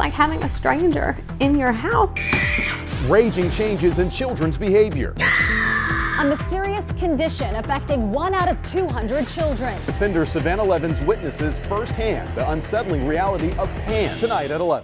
like having a stranger in your house. Raging changes in children's behavior. A mysterious condition affecting one out of 200 children. Defender Savannah Levins witnesses firsthand the unsettling reality of PAN tonight at 11.